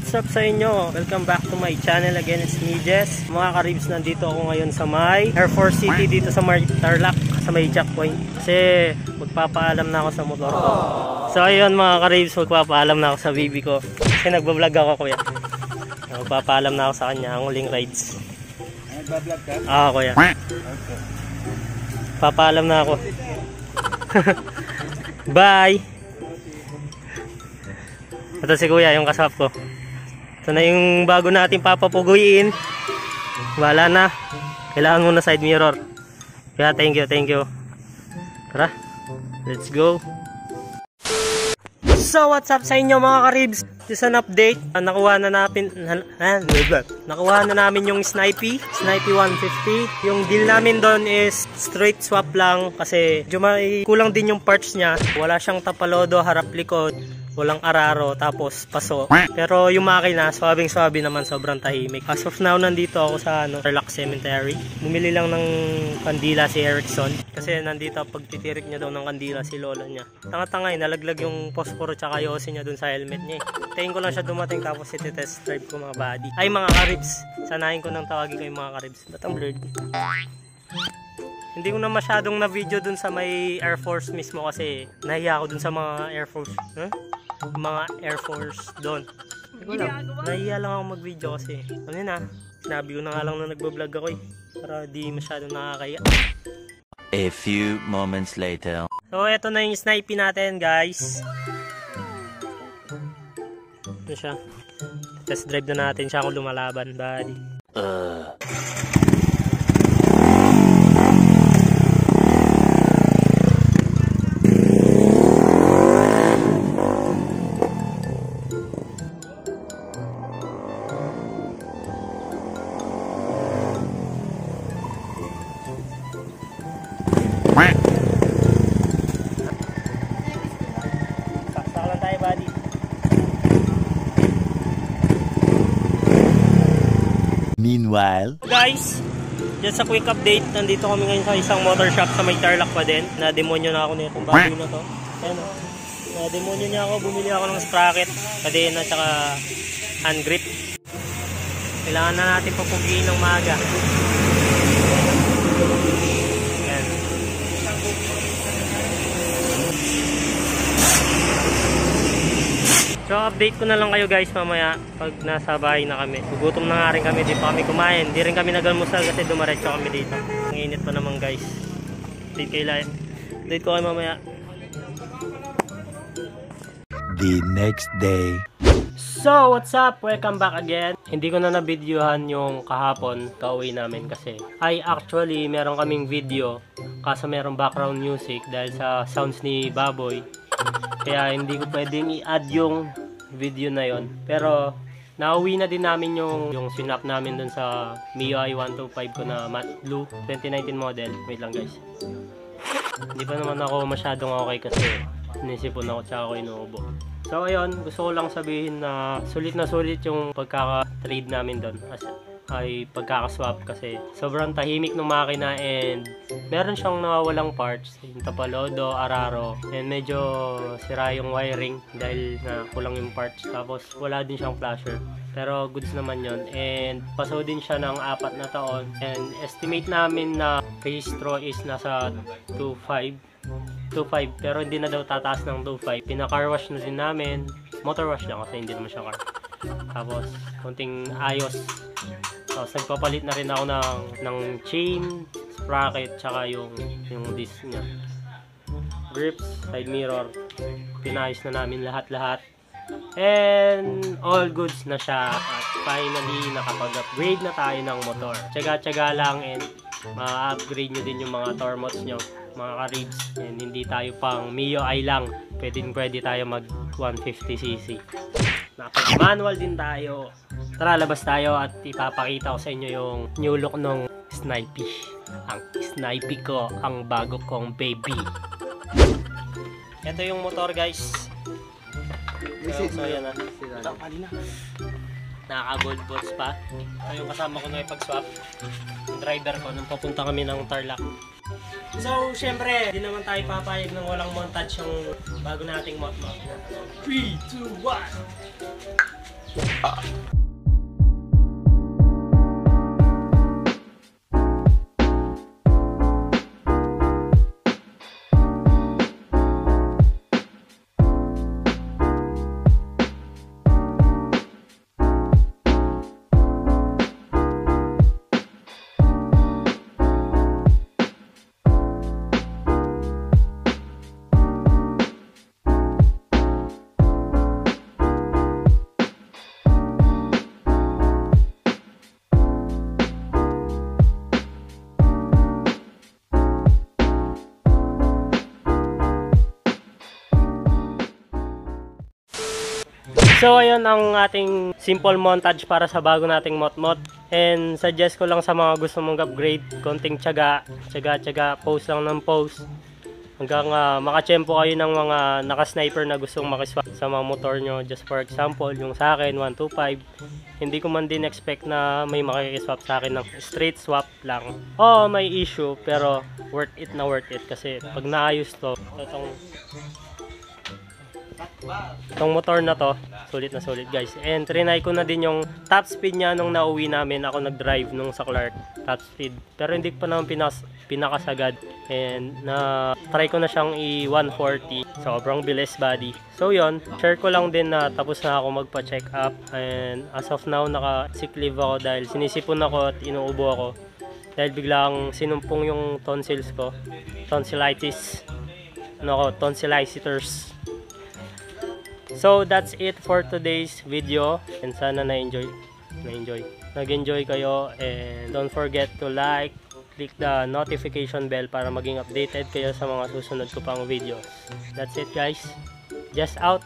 what's up sa inyo? Welcome back to my channel again, it's me Jess. Mga karibs, nandito ako ngayon sa may Air Force City dito sa Mar Tarlac, sa may checkpoint. Kasi magpapaalam na ako sa motor ko. So ayun mga karibs, magpapaalam na ako sa baby ko. Kasi nagbablog ako kuya. Magpapaalam na ako sa kanya, ang huling rides. Nagbablog ka? Ah, kuya. Okay. Papaalam na ako. Bye! Ito si kuya, yung kasap ko. Ito na yung bago natin papapuguin. Wala na. Kailangan mo na side mirror. Kaya thank you, thank you. Tara, let's go. So what's up sa inyo mga karibs? Just an update. Ah, nakuha na natin ah, nakuha na namin yung Snipey, Snipey 150. Yung deal namin doon is straight swap lang kasi may kulang din yung parts niya. Wala siyang tapalodo harap likod walang araro tapos paso. Pero yung makina swabing swabe naman sobrang tahimik. As of now nandito ako sa ano, Relax Cemetery. Bumili lang ng kandila si Erickson. Kasi nandito pagtitirik niya daw ng kandila si lola niya. Tanga-tanga nalaglag yung posporo tsaka yosi niya dun sa helmet niya eh. tayin ko lang siya dumating tapos iti-test drive ko mga body ay mga karibs. Sanahin ko nang tawagin ko yung mga karibs. Ba't ang blurred hindi ko na masyadong na video dun sa may Air Force mismo kasi nahiya ako dun sa mga Air Force huh? mga Air Force doon. Nahiya lang ako mag-video kasi. Ano yun ah, sinabi ko na nga lang na nagbablog ako eh. Para di masyado nakakaya. A few moments later. So, eto na yung snipe natin guys. Ito siya. Test drive na natin siya kung lumalaban, buddy. Uh. Meanwhile. Guys, just a quick update. Nandito kami ngayon sa isang motor shop sa may Tarlac pa din. Na-demonyo na ako na itong bago na to. Na-demonyo niya ako. Bumili ako ng sprocket, kadena, tsaka hand grip. Kailangan na natin papugiin ng maga. So update ko na lang kayo guys mamaya pag nasa bahay na kami. Gugutom na nga rin kami, di pa kami kumain. Di rin kami nagalmusal kasi dumaretso kami dito. Ang init pa naman guys. Update kayo live. Update ko kayo mamaya. The next day. So, what's up? Welcome back again. Hindi ko na na-videohan yung kahapon kauwi namin kasi ay actually meron kaming video kaso merong background music dahil sa sounds ni Baboy. Kaya hindi ko pwedeng i-add yung video na yon. Pero nauwi na din namin yung yung sinap namin dun sa MIUI 125 ko na matte blue 2019 model. Wait lang guys. Hindi pa naman ako masyadong okay kasi inisipon ako tsaka ako inuubo. So ayun, gusto ko lang sabihin na sulit na sulit yung pagkaka-trade namin doon. As ay pagkakaswap kasi sobrang tahimik ng makina and meron siyang nawawalang parts. Yung tapalodo, araro and medyo sira yung wiring dahil na kulang yung parts. Tapos wala din siyang flasher. Pero goods naman yon and paso din siya ng apat na taon. And estimate namin na registro is nasa 2.5 2.5 pero hindi na daw tataas ng 2.5 pinaka-car wash na din namin. Motor wash lang kasi hindi naman siya car. Tapos konting ayos tapos nagpapalit na rin ako ng, ng chain sprocket tsaka yung yung disc niya. Grips side mirror. Pinayos na namin lahat-lahat. And all goods na siya. At finally nakapag-upgrade na tayo ng motor. Tsaga-tsaga lang and ma-upgrade nyo din yung mga tormots nyo mga ka-ribs. And hindi tayo pang Mio I lang. Pwede pwede tayo mag 150cc nakapag manual din tayo tara labas tayo at ipapakita ko sa inyo yung new look ng Snipey. Ang Snipey ko ang bago kong baby. Ito yung motor guys. So, so yan na naka gold bolts pa. Ito yung kasama ko na ipag-swap yung driver ko nung papunta kami ng Tarlac. So, syempre, di naman tayo papayag ng walang montage yung bago nating mot-mot. 3, 2, 1! So, ayun ang ating simple montage para sa bago nating motmot. And suggest ko lang sa mga gusto mong upgrade, konting tiyaga, tiyaga, tiyaga, post lang ng post. Hanggang uh, makachempo kayo ng mga naka-sniper na gustong makiswap sa mga motor nyo. Just for example, yung sa akin, 125. Hindi ko man din expect na may makikiswap sa akin ng straight swap lang. Oo, may issue, pero worth it na worth it. Kasi pag naayos to, itong Itong motor na to, sulit na sulit guys. And trinay ko na din yung top speed niya nung nauwi namin. Ako nag-drive nung sa Clark, top speed. Pero hindi ko pa naman pinas, pinakasagad. And na try ko na siyang i-140. Sobrang bilis body. So yon share ko lang din na tapos na ako magpa-check up. And as of now, naka-sick leave ako dahil sinisipon ako at inuubo ako. Dahil biglang sinumpong yung tonsils ko. Tonsillitis. Ano ako, tonsillicitors. So that's it for today's video and sana na-enjoy na-enjoy. Nag-enjoy kayo and don't forget to like, click the notification bell para maging updated kayo sa mga susunod ko pang videos. That's it guys. Just out.